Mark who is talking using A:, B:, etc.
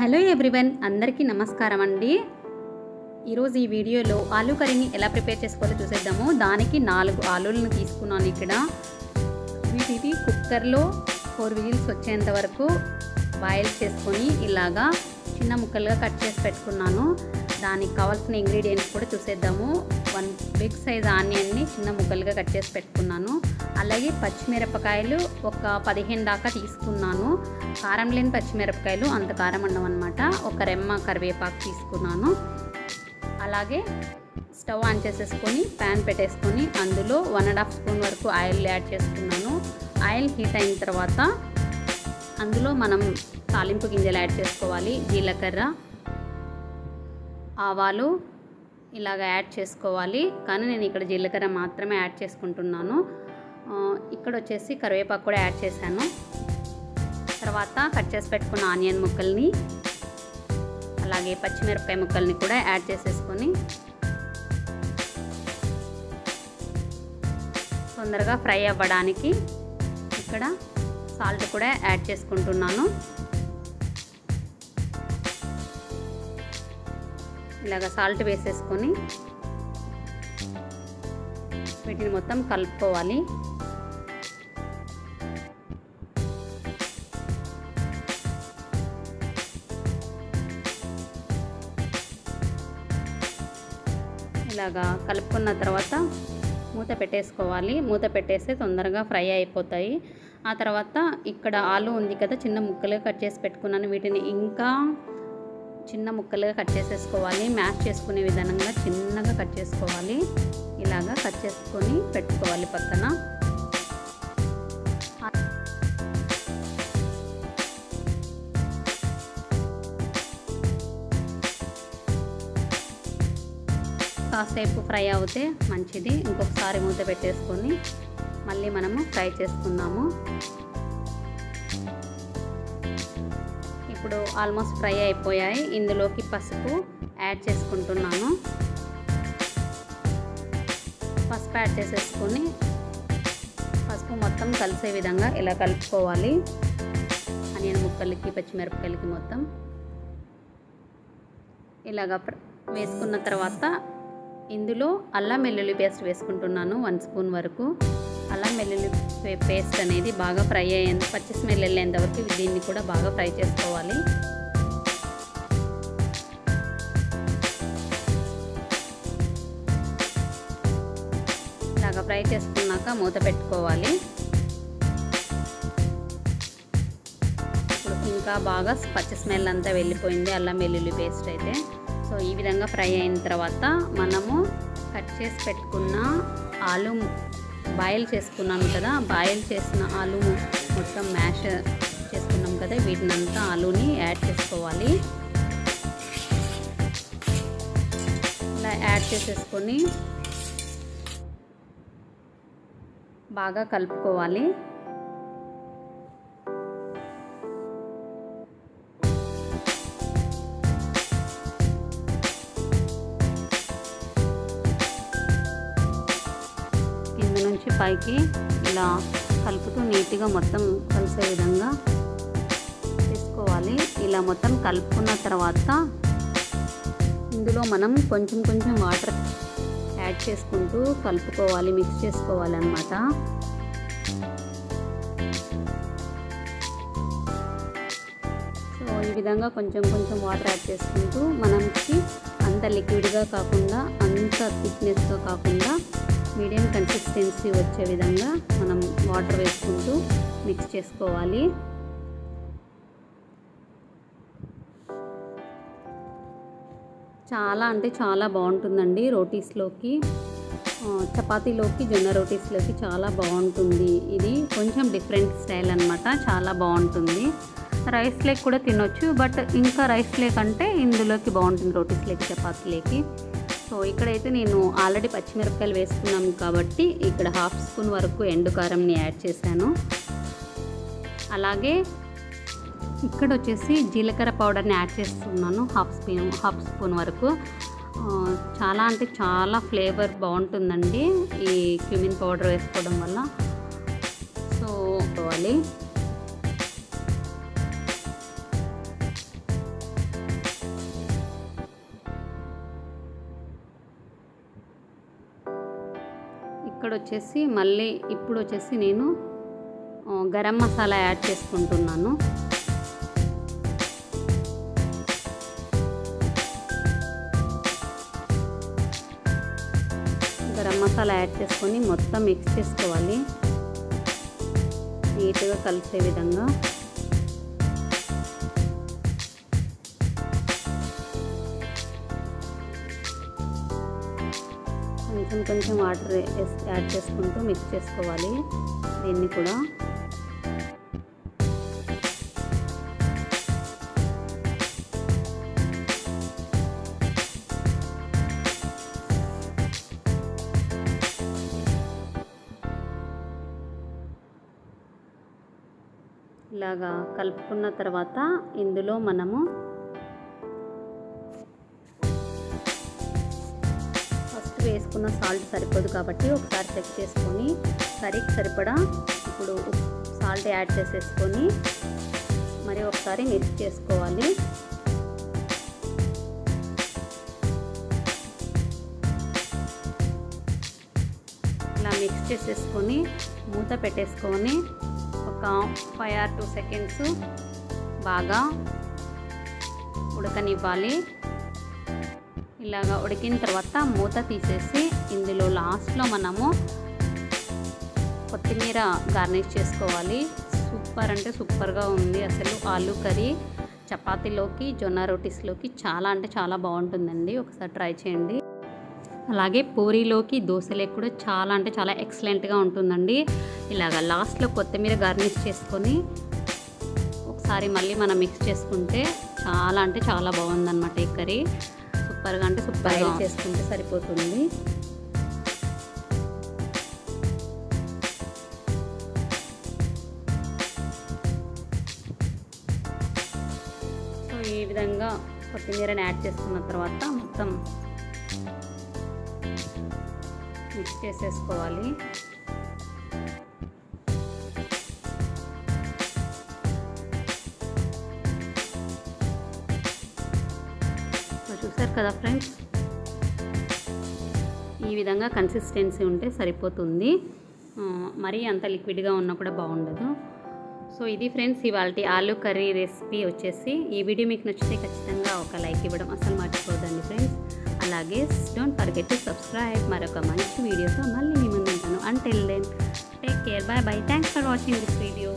A: Hello everyone అందరికీ నమస్కారం అండి. ఈరోజు ఈ వీడియోలో ఆలూ కర్రీని ఎలా ప్రిపేర్ చేసుకోవాలో చూసేద్దాము. దానికి నాలుగు ఆలూలను తీసుకున్నాను ఇక్కడ. వీటిని కుక్కర్లో ఫోర్ విజిల్స్ వచ్చేంత వరకు బాయిల్ చేసుకొని ఇలాగా చిన్న ముక్కలుగా కట్ చేసి పెట్టుకున్నాను. దానికి కావాల్సిన ఇంగ్రీడియంట్స్ కూడా చూసేద్దాము. వన్ బిగ్ సైజ్ ఆనియన్ని చిన్న ముక్కలుగా కట్ చేసి పెట్టుకున్నాను. అలాగే పచ్చిమిరపకాయలు ఒక పదిహేను దాకా తీసుకున్నాను. కారం లేని పచ్చిమిరపకాయలు అంత కారం ఉండవు ఒక రెమ్మ కరివేపాకు తీసుకున్నాను. అలాగే స్టవ్ ఆన్ చేసేసుకొని ప్యాన్ పెట్టేసుకొని అందులో వన్ అండ్ హాఫ్ స్పూన్ వరకు ఆయిల్ యాడ్ చేసుకున్నాను. ఆయిల్ హీట్ అయిన తర్వాత అందులో మనం తాలింపు గింజలు యాడ్ చేసుకోవాలి. జీలకర్ర ఆవాలు ఇలాగ యాడ్ చేసుకోవాలి. కానీ నేను ఇక్కడ జీలకర్ర మాత్రమే యాడ్ చేసుకుంటున్నాను. ఇక్కడ వచ్చేసి కరివేపాకు కూడా యాడ్ చేశాను. తర్వాత కట్ చేసి పెట్టుకున్న ఆనియన్ ముక్కల్ని అలాగే పచ్చిమిరపకాయ ముక్కల్ని కూడా యాడ్ చేసేసుకొని తొందరగా ఫ్రై అవ్వడానికి ఇక్కడ సాల్ట్ కూడా యాడ్ చేసుకుంటున్నాను. ఇలాగ సాల్ట్ వేసేసుకొని వీటిని మొత్తం కలుపుకోవాలి. ఇలాగా కలుపుకున్న తర్వాత మూత పెట్టేసుకోవాలి. మూత పెట్టేస్తే తొందరగా ఫ్రై అయిపోతాయి. ఆ తర్వాత ఇక్కడ ఆలు ఉంది కదా చిన్న ముక్కలుగా కట్ చేసి పెట్టుకున్నాను. వీటిని ఇంకా చిన్న ముక్కలుగా కట్ చేసేసుకోవాలి. మ్యాష్ చేసుకునే విధానంగా చిన్నగా కట్ చేసుకోవాలి. ఇలాగా కట్ చేసుకొని పెట్టుకోవాలి పక్కన. కాసేపు ఫ్రై అవుతే మంచిది. ఇంకొకసారి మూత పెట్టేసుకొని మళ్ళీ మనము ఫ్రై చేసుకుందాము. ఇప్పుడు ఆల్మోస్ట్ ఫ్రై అయిపోయాయి. ఇందులోకి పసుపు యాడ్ చేసుకుంటున్నాను. పసుపు యాడ్ చేసేసుకొని పసుపు మొత్తం కలిసే విధంగా ఇలా కలుపుకోవాలి. ఆనియన్ ముక్కలకి పచ్చిమిరపకాయలకి మొత్తం ఇలాగ వేసుకున్న తర్వాత ఇందులో అల్లం వెల్లుల్లి పేస్ట్ వేసుకుంటున్నాను వన్ స్పూన్ వరకు. అల్లం వెల్లుల్లి పేస్ట్ అనేది బాగా ఫ్రై అయ్యేంత పచ్చి స్మెల్ వెళ్ళేంత వరకు దీన్ని కూడా బాగా ఫ్రై చేసుకోవాలి. ఇలాగా ఫ్రై చేసుకున్నాక మూత పెట్టుకోవాలి. ఇంకా బాగా పచ్చి స్మెల్ అంతా వెళ్ళిపోయింది అల్లం వెల్లుల్లి పేస్ట్ అయితే. సో ఈ విధంగా ఫ్రై అయిన తర్వాత మనము కట్ చేసి పెట్టుకున్న ఆలు బాయిల్ చేసుకున్నాం కదా బాయిల్ చేసిన ఆలు మొత్తం మ్యాష్ చేసుకున్నాం కదా వీటినంతా ఆలుని యాడ్ చేసుకోవాలి. ఇలా యాడ్ చేసేసుకొని బాగా కలుపుకోవాలి. పైకి ఇలా కలుపుతూ నీట్గా మొత్తం కలిసే విధంగా తీసుకోవాలి ఇలా మొత్తం కలుపుకున్న తర్వాత ఇందులో మనం కొంచెం కొంచెం వాటర్ యాడ్ చేసుకుంటూ కలుపుకోవాలి మిక్స్ చేసుకోవాలన్నమాట. సో ఈ విధంగా కొంచెం కొంచెం వాటర్ యాడ్ చేసుకుంటూ మనకి అంత లిక్విడ్గా కాకుండా అంత థిక్నెస్గా కాకుండా మీడియం కన్సిస్టెన్సీ వచ్చే విధంగా మనం వాటర్ వేసుకుంటూ మిక్స్ చేసుకోవాలి. చాలా అంటే చాలా బాగుంటుందండి రోటీస్లోకి. చపాతీలోకి జొన్న రోటీస్లోకి చాలా బాగుంటుంది. ఇది కొంచెం డిఫరెంట్ స్టైల్ అనమాట చాలా బాగుంటుంది. రైస్ లేక్ కూడా తినొచ్చు బట్ ఇంకా రైస్ లేక్ అంటే ఇందులోకి బాగుంటుంది రోటీస్ లేక్ చపాతీలేకి సో ఇక్కడైతే నేను ఆల్రెడీ పచ్చిమిరపకాయలు వేసుకున్నాం కాబట్టి ఇక్కడ హాఫ్ స్పూన్ వరకు ఎండు కారంని యాడ్ చేశాను. అలాగే ఇక్కడ వచ్చేసి జీలకర్ర పౌడర్ని యాడ్ చేస్తున్నాను హాఫ్ స్పూన్ హాఫ్ స్పూన్ వరకు. చాలా అంటే చాలా ఫ్లేవర్ బాగుంటుందండి ఈ క్యూమిన్ పౌడర్ వేసుకోవడం వల్ల. సో కావాలి ఇక్కడ వచ్చేసి మళ్ళీ ఇప్పుడు వచ్చేసి నేను గరం మసాలా యాడ్ చేసుకుంటున్నాను. గరం మసాలా యాడ్ చేసుకొని మొత్తం మిక్స్ చేసుకోవాలి. నీట్గా కలిసే విధంగా. కొంచెం కొంచెం వాటర్ యాడ్ చేసుకుంటూ మిక్స్ చేసుకోవాలి దీన్ని కూడా. ఇలాగా కలుపుకున్న తర్వాత ఇందులో మనము వేసుకున్న సాల్ట్ సరిపోదు కాబట్టి ఒకసారి చెక్ చేసుకొని కర్రీకి సరిపడా ఇప్పుడు సాల్ట్ యాడ్ చేసేసుకొని మరి ఒకసారి మిక్స్ చేసుకోవాలి. ఇలా మిక్స్ చేసేసుకొని మూత పెట్టేసుకొని ఒక ఫైవ్ ఆర్ టూ సెకండ్స్ బాగా ఉడకనివ్వాలి. ఇలాగా ఉడికిన తర్వాత మూత తీసేసి ఇందులో లాస్ట్లో మనము కొత్తిమీర గార్నిష్ చేసుకోవాలి. సూపర్ అంటే సూపర్గా ఉంది. అసలు ఆలు కర్రీ చపాతీలోకి జొన్న రోటీస్లోకి చాలా అంటే చాలా బాగుంటుందండి. ఒకసారి ట్రై చేయండి. అలాగే పూరీలోకి దోశలకు కూడా చాలా అంటే చాలా ఎక్సలెంట్గా ఉంటుందండి. ఇలాగ లాస్ట్లో కొత్తిమీర గార్నిష్ చేసుకొని ఒకసారి మళ్ళీ మనం మిక్స్ చేసుకుంటే చాలా అంటే చాలా బాగుందన్నమాట ఈ కర్రీ. సూపర్గా అంటే సూపర్గా చేసుకుంటే సరిపోతుంది. సో ఈ విధంగా కొత్తిమీరని యాడ్ చేసుకున్న తర్వాత మొత్తం మిక్స్ చేసేసుకోవాలి. కదా ఫ్రెండ్స్? ఈ విధంగా కన్సిస్టెన్సీ ఉంటే సరిపోతుంది. మరీ అంత లిక్విడ్గా ఉన్నా కూడా బాగుండదు. సో ఇది ఫ్రెండ్స్ ఇవాళ ఆలు కర్రీ రెసిపీ వచ్చేసి. ఈ వీడియో మీకు నచ్చితే ఖచ్చితంగా ఒక లైక్ ఇవ్వడం అసలు మర్చిపోదండి ఫ్రెండ్స్. అలాగే డోంట్ ఫర్గెట్ టు సబ్స్క్రైబ్ మరొక మంచి వీడియోతో మళ్ళీ మీ ముందు ఉంటాను until then take care bye bye thanks for watching this video